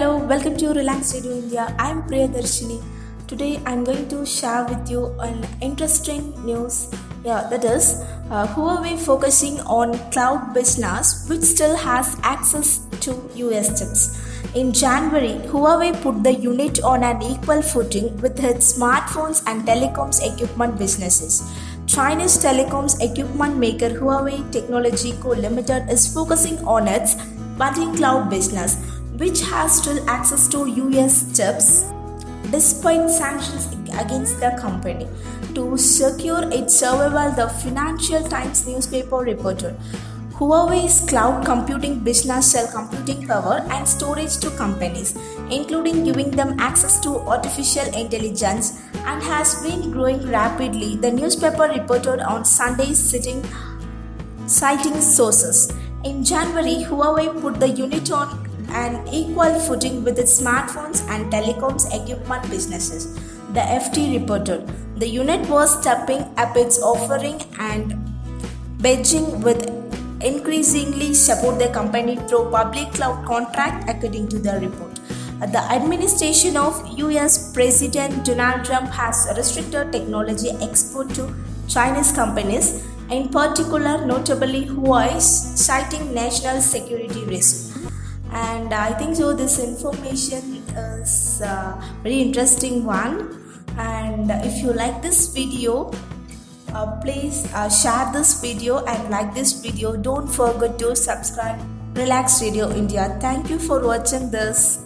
welcome to Relax Radio India. I'm Priyadharshini. Today I'm going to share with you an interesting news. Yeah, that is uh, Huawei focusing on cloud business which still has access to US chips. In January, Huawei put the unit on an equal footing with its smartphones and telecoms equipment businesses. Chinese telecoms equipment maker Huawei Technology Co. Limited is focusing on its budding cloud business, which has still access to US chips despite sanctions against the company. To secure its survival, the Financial Times newspaper reported Huawei's cloud computing business sell computing power and storage to companies, including giving them access to artificial intelligence, and has been growing rapidly. The newspaper reported on Sunday, citing sources. In January, Huawei put the unit on an equal footing with its smartphones and telecoms equipment businesses. The FT reported the unit was stepping up its offering and Beijing with increasingly support the company through public cloud contract according to the report. The administration of US President Donald Trump has restricted technology export to Chinese companies, in particular notably Huawei, citing national security risk and i think so this information is a very interesting one. And if you like this video uh, please uh, share this video and like this video. Don't forget to subscribe. Relax radio india. Thank you for watching this